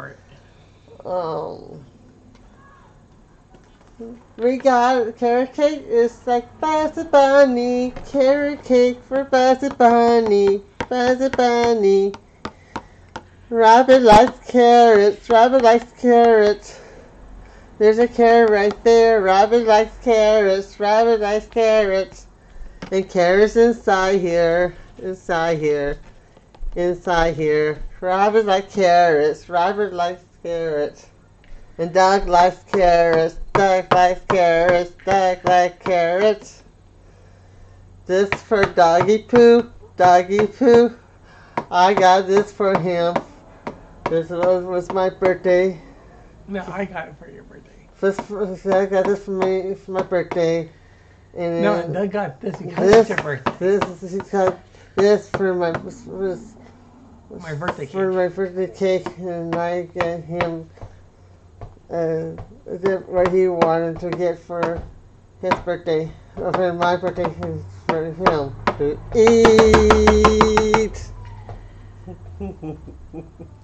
it. Um, we got carrot cake. It's like Bassett Bunny. Carrot cake for Bassett Bunny. Bassett Bunny. Rabbit likes carrots. Rabbit likes carrots. There's a carrot right there. Rabbit likes carrots. Rabbit likes carrots. And carrots inside here. Inside here. Inside here. Rabbit likes carrots. Rabbit likes carrots. And dog likes carrots. Dog likes carrots. Dog likes carrots. This for doggy poo. Doggy poo. I got this for him. This was, was my birthday. No, I got it for your birthday. This, I got this for me for my birthday. And No, Doug got this because this, it's your birthday. this, got this for my this, My birthday for my birthday cake, and I got him uh, the- what he wanted to get for his birthday, or for my birthday, for him to eat.